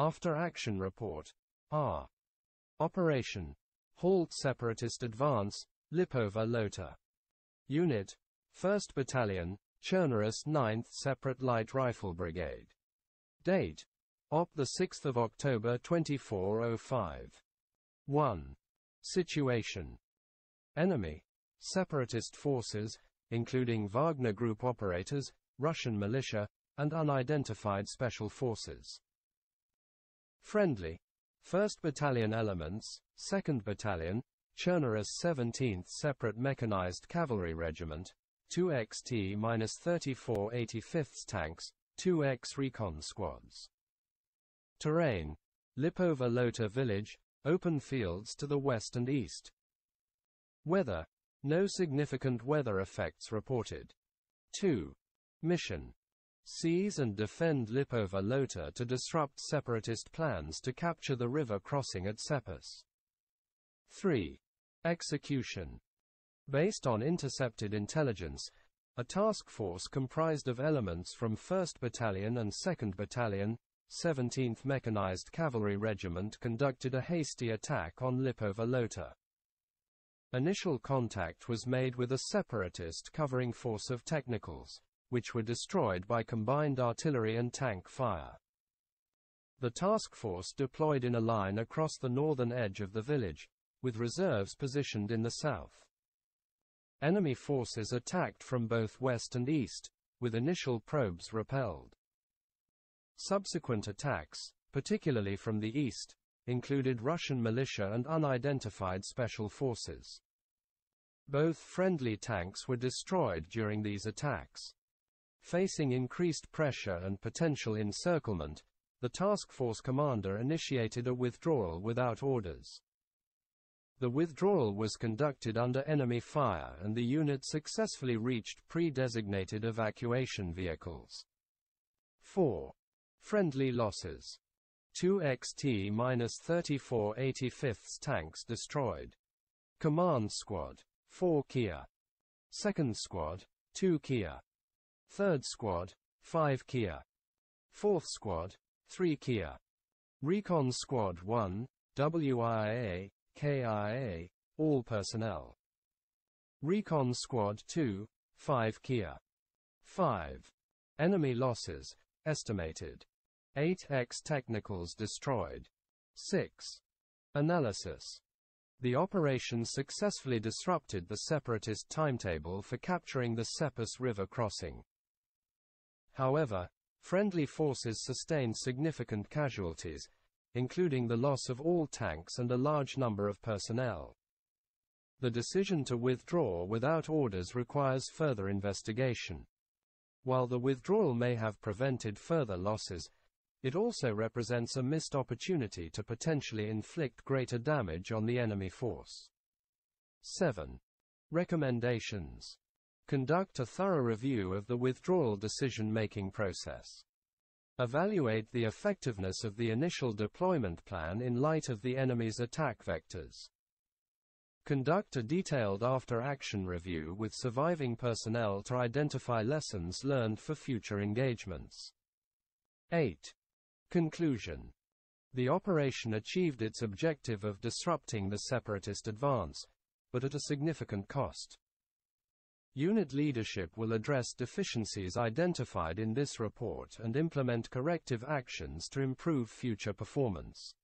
After Action Report. R. Operation. Halt Separatist Advance, Lipova Lhota. Unit. 1st Battalion, Chernarus 9th Separate Light Rifle Brigade. Date. Op. 6 October 2405. 1. Situation. Enemy. Separatist forces, including Wagner Group operators, Russian militia, and unidentified special forces. Friendly. 1st Battalion elements, 2nd Battalion, Chernarus 17th Separate Mechanized Cavalry Regiment, 2XT-34 85th tanks, 2X recon squads. Terrain. Lipova Lhota village, open fields to the west and east. Weather. No significant weather effects reported. 2. Mission. Seize and defend Lipova Lhota to disrupt separatist plans to capture the river crossing at Cepice. 3. Execution. Based on intercepted intelligence, a task force comprised of elements from 1st Battalion and 2nd Battalion, 17th Mechanized Cavalry Regiment conducted a hasty attack on Lipova Lhota. Initial contact was made with a separatist covering force of technicals, which were destroyed by combined artillery and tank fire. The task force deployed in a line across the northern edge of the village, with reserves positioned in the south. Enemy forces attacked from both west and east, with initial probes repelled. Subsequent attacks, particularly from the east, included Russian militia and unidentified special forces. Both friendly tanks were destroyed during these attacks. Facing increased pressure and potential encirclement, the task force commander initiated a withdrawal without orders. The withdrawal was conducted under enemy fire and the unit successfully reached pre-designated evacuation vehicles. 4. Friendly losses. 2 XT-34 85ths tanks destroyed. Command Squad. 4 Kia. Second Squad. 2 Kia. Third Squad. 5 Kia. Fourth Squad. 3 Kia. Recon Squad 1. WIA. KIA. All personnel. Recon Squad 2. 5 Kia. 5. Enemy losses. Estimated. 8x technicals destroyed. 6. Analysis. The operation successfully disrupted the separatist timetable for capturing the Cepice River crossing. However, friendly forces sustained significant casualties, including the loss of all tanks and a large number of personnel. The decision to withdraw without orders requires further investigation. While the withdrawal may have prevented further losses, it also represents a missed opportunity to potentially inflict greater damage on the enemy force. 7. Recommendations. Conduct a thorough review of the withdrawal decision-making process. Evaluate the effectiveness of the initial deployment plan in light of the enemy's attack vectors. Conduct a detailed after-action review with surviving personnel to identify lessons learned for future engagements. 8. Conclusion. The operation achieved its objective of disrupting the separatist advance, but at a significant cost. Unit leadership will address deficiencies identified in this report and implement corrective actions to improve future performance.